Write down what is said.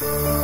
Bye.